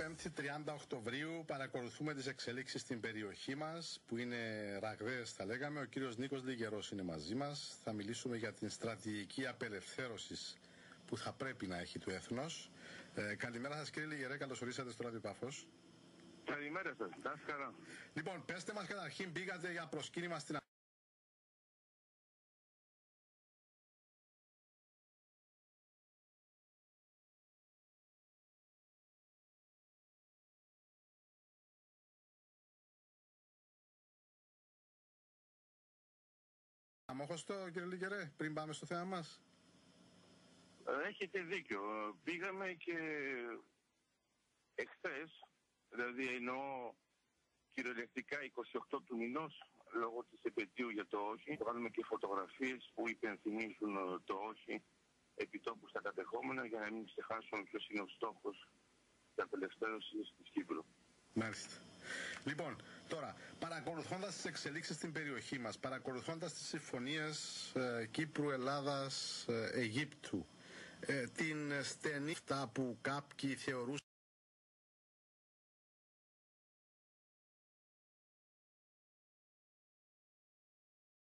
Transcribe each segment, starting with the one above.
Είναι 5η 30 Οκτωβρίου. Παρακολουθούμε τις εξελίξεις στην περιοχή μας, που είναι ραγδαίες, θα λέγαμε. Ο κύριος Νίκος Λιγερός είναι μαζί μας. Θα μιλήσουμε για την στρατηγική απελευθέρωσης που θα πρέπει να έχει το έθνος. Ε, καλημέρα σας, κύριε Λιγερέ. Καλώς ορίσατε στο ραδιοπάφο. Καλημέρα σας. Να καλά. Λοιπόν, πέστε μας καταρχήν, πήγατε για προσκύνημα στην Αμόχωστο κύριε Λιγερέ, πριν πάμε στο θέμα μας; Ε, έχετε δίκιο. Πήγαμε και εχθές, δηλαδή εννοώ κυριολεκτικά 28 του μηνός, λόγω της επαιτίου για το όχι. Βάλουμε και φωτογραφίες που υπενθυμίζουν το όχι επιτόπου στα κατεχόμενα για να μην ξεχάσουμε ποιος είναι ο στόχος της απελευθέρωσης της Κύπρου. Μάλιστα. Λοιπόν, τώρα, παρακολουθώντας τις εξελίξεις στην περιοχή μας, παρακολουθώντας τις συμφωνίες ε, Κύπρου, Ελλάδας, ε, Αιγύπτου, ε, την στενή αυτά που κάποιοι θεωρούσαν.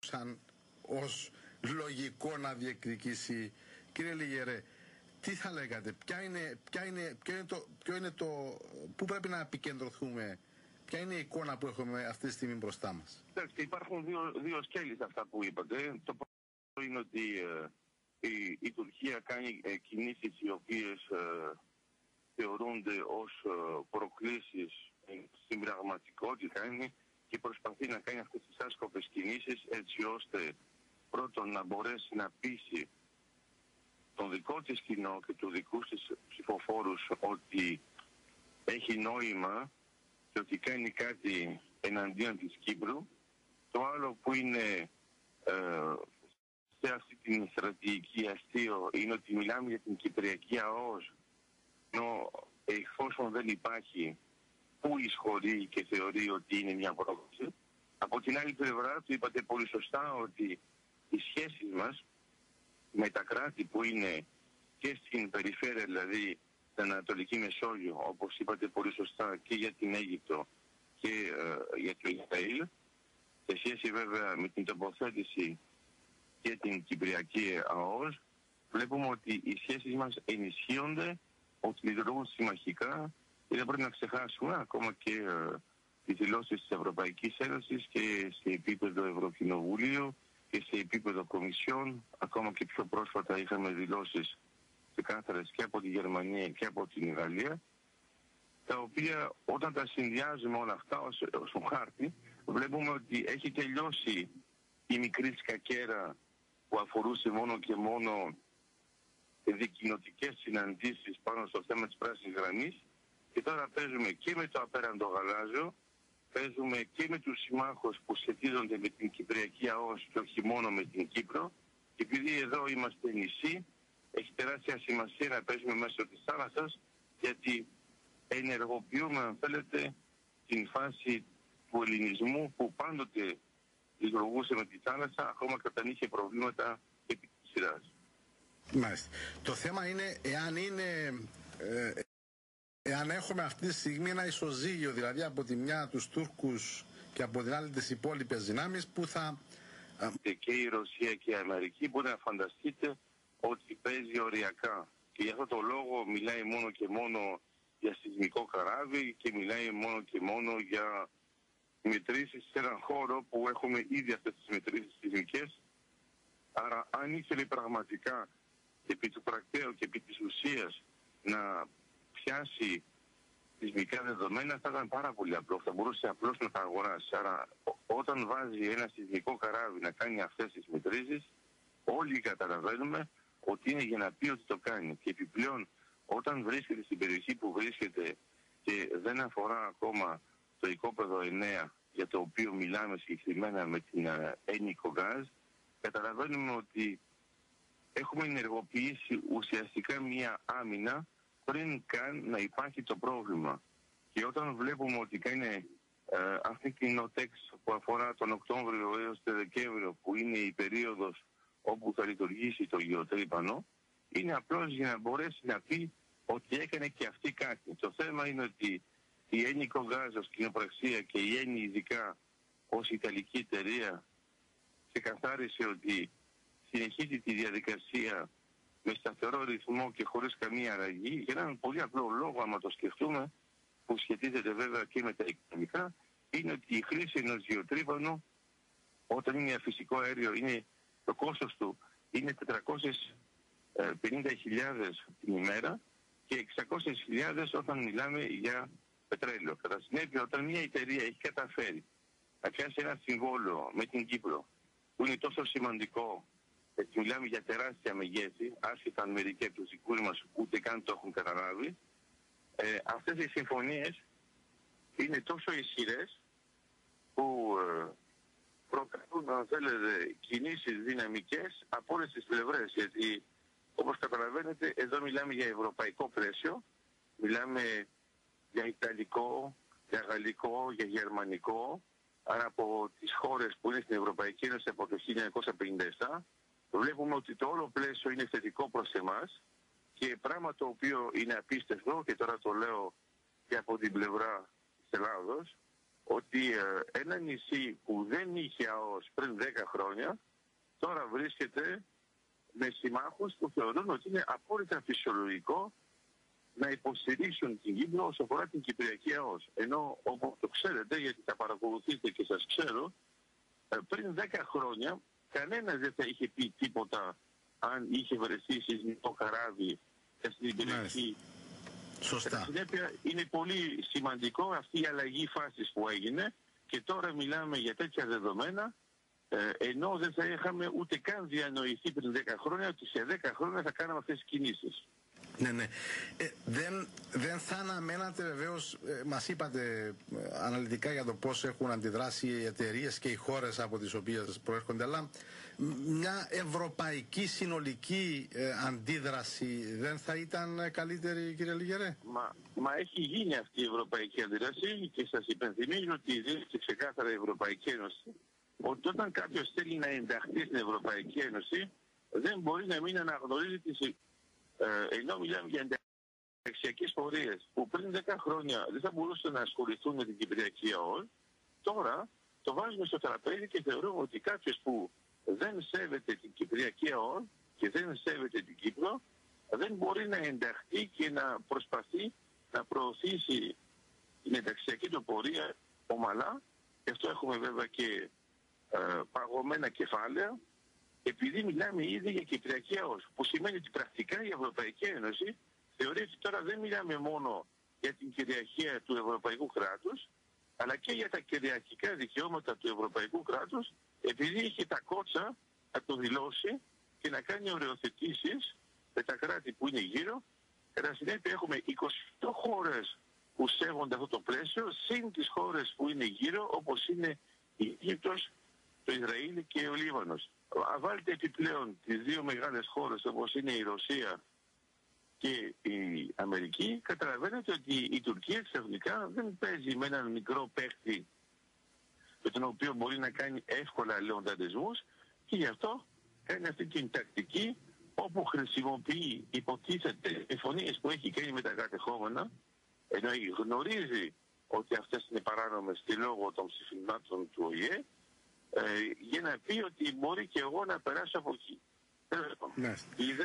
σαν ως λογικό να διεκδικήσει. Κύριε Λιγερέ, τι θα λέγατε, ποια είναι, ποια είναι, ποιο, είναι το, ποιο είναι το, πού πρέπει να επικεντρωθούμε, ποια είναι η εικόνα που έχουμε αυτή τη στιγμή μπροστά μας; Εντάξει, υπάρχουν δύο, δύο σκέλης σε αυτά που είπατε. Το πρώτο είναι ότι ε, η, η Τουρκία κάνει ε, κινήσεις οι οποίες ε, θεωρούνται ως ε, προκλήσεις στην πραγματικότητα είναι και προσπαθεί να κάνει αυτές τις άσκοπες κινήσεις έτσι ώστε πρώτον να μπορέσει να πείσει τον δικό της κοινό και του δικού της ψηφοφόρους ότι έχει νόημα και ότι κάνει κάτι εναντίον της Κύπρου. Το άλλο που είναι ε, σε αυτή την στρατηγική αστείο είναι ότι μιλάμε για την Κυπριακή ΑΟΣ ενώ εφόσον δεν υπάρχει που εισχωρεί και θεωρεί ότι είναι μια πρόκληση. Από την άλλη πλευρά του είπατε πολύ σωστά ότι οι σχέσεις μας με τα κράτη που είναι και στην περιφέρεια, δηλαδή στην Ανατολική Μεσόγειο, όπως είπατε πολύ σωστά και για την Αίγυπτο και ε, για το Ισραήλ, σε σχέση βέβαια με την τοποθέτηση και την Κυπριακή ΑΟΣ, βλέπουμε ότι οι σχέσεις μας ενισχύονται, ότι λειτουργούν συμμαχικά και δεν πρέπει να ξεχάσουμε ακόμα και ε, τις δηλώσεις της Ευρωπαϊκής Ένωσης και σε επίπεδο Ευρωκοινοβουλίου και σε επίπεδο κομισιών, ακόμα και πιο πρόσφατα είχαμε δηλώσεις ξεκάθαρες και από τη Γερμανία και από την Γαλλία, τα οποία όταν τα συνδυάζουμε όλα αυτά ως, ως χάρτη, βλέπουμε ότι έχει τελειώσει η μικρή σκακέρα που αφορούσε μόνο και μόνο δικοινοτικές συναντήσεις πάνω στο θέμα της πράσινης γραμμής. Και τώρα παίζουμε και με το απέραντο γαλάζιο παίζουμε και με τους συμμάχους που σχετίζονται με την Κυπριακή ΑΟΣ και όχι μόνο με την Κύπρο. Και επειδή εδώ είμαστε νησί έχει τεράστια σημασία να παίζουμε μέσω της θάλασσας γιατί ενεργοποιούμε αν θέλετε την φάση του ελληνισμού που πάντοτε λειτουργούσε με τη θάλασσα ακόμα και όταν είχε προβλήματα επί της σειράς. Μάλιστα. Το θέμα είναι εάν είναι ε, εάν έχουμε αυτή τη στιγμή ένα ισοζύγιο, δηλαδή από τη μια τους Τούρκους και από την άλλη τις υπόλοιπες δυνάμεις που θα... Και η Ρωσία και η Αμερική μπορεί να φανταστείτε ότι παίζει οριακά. Και για αυτό το λόγο μιλάει μόνο και μόνο για σεισμικό καράβι και μιλάει μόνο και μόνο για μετρήσεις σε έναν χώρο που έχουμε ήδη αυτές τις μετρήσεις σεισμικές. Άρα αν ήθελε πραγματικά επί του πρακτέου και επί της ουσίας να πιάσει σεισμικά δεδομένα θα ήταν πάρα πολύ απλό. Θα μπορούσε απλώς να τα αγοράσει. Άρα, όταν βάζει ένα σεισμικό καράβι να κάνει αυτές τις μετρήσεις, όλοι καταλαβαίνουμε ότι είναι για να πει ότι το κάνει. Και επιπλέον, όταν βρίσκεται στην περιοχή που βρίσκεται και δεν αφορά ακόμα το οικόπεδο 9 για το οποίο μιλάμε συγκεκριμένα με την ένικο γκάζ, καταλαβαίνουμε ότι έχουμε ενεργοποιήσει ουσιαστικά μια άμυνα πριν καν να υπάρχει το πρόβλημα. Και όταν βλέπουμε ότι κάνει ε, αυτή την νοτέξ που αφορά τον Οκτώβριο έως τον Δεκέμβριο που είναι η περίοδος όπου θα λειτουργήσει το γεωτρύπανο είναι απλώς για να μπορέσει να πει ότι έκανε και αυτή κάτι. Το θέμα είναι ότι η Έννη Κογκάζ ως κοινοπραξία και η Έννη ειδικά ως Ιταλική εταιρεία ξεκαθάρισε ότι συνεχίζει τη διαδικασία με σταθερό ρυθμό και χωρίς καμία αλλαγή για έναν πολύ απλό λόγο άμα το σκεφτούμε που σχετίζεται βέβαια και με τα οικονομικά είναι ότι η χρήση ενός γεωτρύπανου όταν είναι ένα φυσικό αέριο είναι το κόστος του είναι 450.000 την ημέρα και 600.000 όταν μιλάμε για πετρέλαιο. Κατά συνέπεια, όταν μια εταιρεία έχει καταφέρει να πιάσει ένα συμβόλαιο με την Κύπρο που είναι τόσο σημαντικό, γιατί μιλάμε για τεράστια μεγέθη, άσχετα αν μερικοί από τους δικούς μας ούτε καν το έχουν καταλάβει, ε, αυτές οι συμφωνίες είναι τόσο ισχυρές που ε, προκαλούν, αν θέλετε, κινήσεις δυναμικές από όλες τις πλευρές. Γιατί, όπως καταλαβαίνετε, εδώ μιλάμε για ευρωπαϊκό πλαίσιο, μιλάμε για Ιταλικό, για Γαλλικό, για Γερμανικό, άρα από τις χώρες που είναι στην Ευρωπαϊκή Ένωση από το 1957, βλέπουμε ότι το όλο πλαίσιο είναι θετικό προς εμάς. Και πράγμα το οποίο είναι απίστευτο και τώρα το λέω και από την πλευρά της Ελλάδος, ότι ε, ένα νησί που δεν είχε ΑΟΣ πριν 10 χρόνια, τώρα βρίσκεται με συμμάχους που θεωρούν ότι είναι απόλυτα φυσιολογικό να υποστηρίξουν την Κύπρο όσο αφορά την Κυπριακή ΑΟΣ. Ενώ όπως το ξέρετε, γιατί τα παρακολουθείτε και σας ξέρω, ε, πριν 10 χρόνια κανένας δεν θα είχε πει τίποτα αν είχε βρεθεί σεισμικό καράβι στην περιοχή. Σωστά. συνέπεια είναι πολύ σημαντικό αυτή η αλλαγή φάσης που έγινε και τώρα μιλάμε για τέτοια δεδομένα ε, ενώ δεν θα είχαμε ούτε καν διανοηθεί πριν 10 χρόνια ότι σε 10 χρόνια θα κάναμε αυτές τις κινήσεις. Ναι, ναι. Ε, δεν, δεν θα αναμένατε βεβαίως, ε, μας είπατε ε, αναλυτικά για το πώς έχουν αντιδράσει οι εταιρείες και οι χώρες από τις οποίες προέρχονται, αλλά μια ευρωπαϊκή συνολική ε, αντίδραση δεν θα ήταν καλύτερη, κύριε Λιγερέ; Μα, μα έχει γίνει αυτή η ευρωπαϊκή αντίδραση και σας υπενθυμίζω ότι δίνεται ξεκάθαρα η Ευρωπαϊκή Ένωση ότι όταν κάποιος θέλει να ενταχθεί στην Ευρωπαϊκή Ένωση δεν μπορεί να μην αναγνωρίζει τις ε, ενώ μιλάμε για ενταξιακές πορείες που πριν 10 χρόνια δεν θα μπορούσαν να ασχοληθούν με την Κυπριακή ΑΟΛ, τώρα το βάζουμε στο τραπέζι και θεωρούμε ότι κάποιος που δεν σέβεται την Κυπριακή ΑΟΛ και δεν σέβεται την Κύπρο δεν μπορεί να ενταχθεί και να προσπαθεί να προωθήσει την ενταξιακή του πορεία ομαλά. Γι' αυτό έχουμε βέβαια και ε, παγωμένα κεφάλαια επειδή μιλάμε ήδη για Κυπριακή ΑΟΣ, που σημαίνει ότι πρακτικά η Ευρωπαϊκή Ένωση θεωρεί ότι τώρα δεν μιλάμε μόνο για την κυριαρχία του Ευρωπαϊκού κράτους, αλλά και για τα κυριαρχικά δικαιώματα του Ευρωπαϊκού κράτους, επειδή είχε τα κότσα να το δηλώσει και να κάνει οριοθετήσεις με τα κράτη που είναι γύρω. Κατά συνέπεια έχουμε 28 χώρες που σέβονται αυτό το πλαίσιο, συν τις χώρες που είναι γύρω, όπως είναι η Αίγυπτος, το Ισραήλ και ο Λίβανος βάλτε επιπλέον τις δύο μεγάλες χώρες όπως είναι η Ρωσία και η Αμερική, καταλαβαίνετε ότι η Τουρκία ξαφνικά δεν παίζει με έναν μικρό παίχτη με τον οποίο μπορεί να κάνει εύκολα λεονταντισμούς και γι' αυτό κάνει αυτή την τακτική όπου χρησιμοποιεί υποτίθεται συμφωνίες που έχει κάνει με τα κατεχόμενα ενώ γνωρίζει ότι αυτές είναι παράνομες στη λόγω των ψηφισμάτων του ΟΗΕ ε, για να πει ότι μπορεί και εγώ να περάσω από εκεί. Ναι.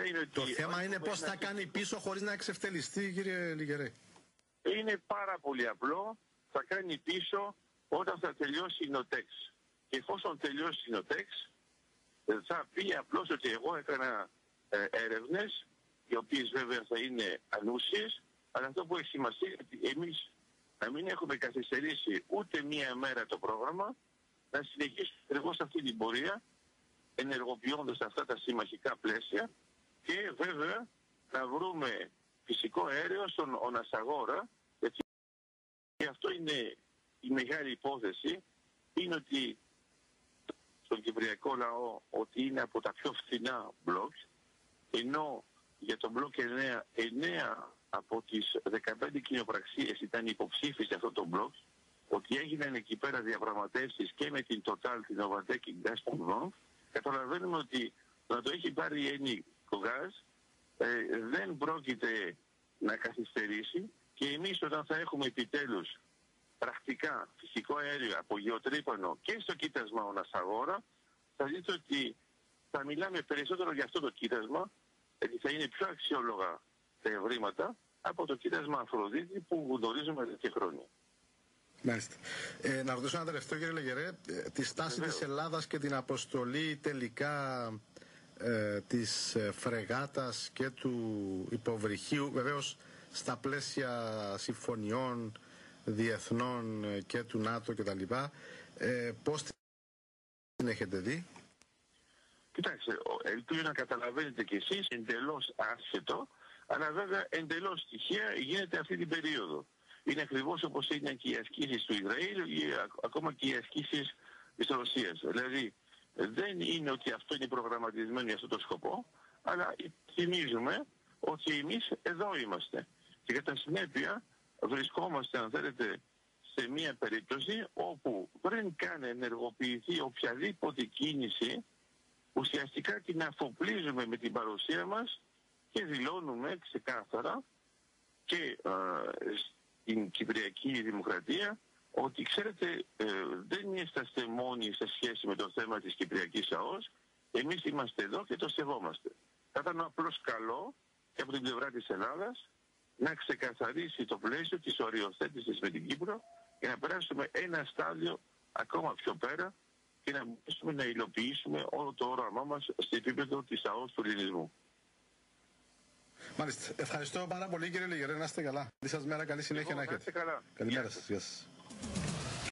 είναι το θέμα είναι πώς θα κάνει πίσω χωρίς να εξευτελιστεί κύριε Λιγερέ. Είναι πάρα πολύ απλό. Θα κάνει πίσω όταν θα τελειώσει η Νοτέξ. Και εφόσον τελειώσει η Νοτέξ ε, θα πει απλώς ότι εγώ έκανα ε, έρευνες οι οποίες βέβαια θα είναι ανούσιες αλλά αυτό που έχει σημασία είναι ότι εμείς να μην έχουμε καθυστερήσει ούτε μία μέρα το πρόγραμμα να συνεχίσουμε ακριβώ αυτή την πορεία ενεργοποιώντας αυτά τα συμμαχικά πλαίσια και βέβαια να βρούμε φυσικό αέριο στον Ονασαγόρα γιατί και αυτό είναι η μεγάλη υπόθεση είναι ότι στον κυπριακό λαό ότι είναι από τα πιο φθηνά μπλοκ ενώ για τον μπλοκ 9, 9 από τις 15 κοινοπραξίες ήταν υποψήφιες για αυτό το μπλοκ ότι έγιναν εκεί πέρα διαπραγματεύσεις και με την Total, την Novatec και την Gazprom, καταλαβαίνουμε ότι να το έχει πάρει η Έννη Κογάς ε, δεν πρόκειται να καθυστερήσει και εμείς όταν θα έχουμε επιτέλους πρακτικά φυσικό αέριο από γεωτρύπανο και στο κοίτασμα Ονασαγόρα θα δείτε ότι θα μιλάμε περισσότερο για αυτό το κοίτασμα γιατί θα είναι πιο αξιόλογα τα ευρήματα από το κοίτασμα Αφροδίτη που γνωρίζουμε εδώ και χρόνια. Μάλιστα. Ε, να ρωτήσω ένα τελευταίο κύριε Λεγερέ, ε, τη στάση της Ελλάδας και την αποστολή τελικά ε, της ε, φρεγάτας και του υποβρυχίου, βεβαίως στα πλαίσια συμφωνιών διεθνών ε, και του ΝΑΤΟ κτλ. Ε, πώς την έχετε δει; Κοιτάξτε, ελπίζω να καταλαβαίνετε κι εσείς εντελώς άσχετο, αλλά βέβαια εντελώς στοιχεία γίνεται αυτή την περίοδο. Είναι ακριβώς όπως είναι και οι ασκήσεις του Ισραήλ ή ακόμα και οι ασκήσεις της Ρωσίας. Δηλαδή δεν είναι ότι αυτό είναι προγραμματισμένο για αυτό το σκοπό, αλλά θυμίζουμε ότι εμείς εδώ είμαστε. Και κατά συνέπεια βρισκόμαστε, αν θέλετε, σε μια περίπτωση όπου πριν καν ενεργοποιηθεί οποιαδήποτε κίνηση, ουσιαστικά την αφοπλίζουμε με την παρουσία μας και δηλώνουμε ξεκάθαρα και στην Κυπριακή Δημοκρατία ότι ξέρετε ε, δεν είσαστε μόνοι σε σχέση με το θέμα της Κυπριακής ΑΟΣ, εμείς είμαστε εδώ και το σεβόμαστε. Θα ήταν απλώς καλό και από την πλευρά της Ελλάδας να ξεκαθαρίσει το πλαίσιο της οριοθέτησης με την Κύπρο και να περάσουμε ένα στάδιο ακόμα πιο πέρα και να μπορέσουμε να υλοποιήσουμε όλο το όραμά μας στο επίπεδο της ΑΟΣ του ελληνισμού. Μάλιστα. Ευχαριστώ πάρα πολύ κύριε Λιγερέ. Να είστε καλά. Καλή σας μέρα, καλή συνέχεια να έχετε. Καλημέρα σας. Γεια σας.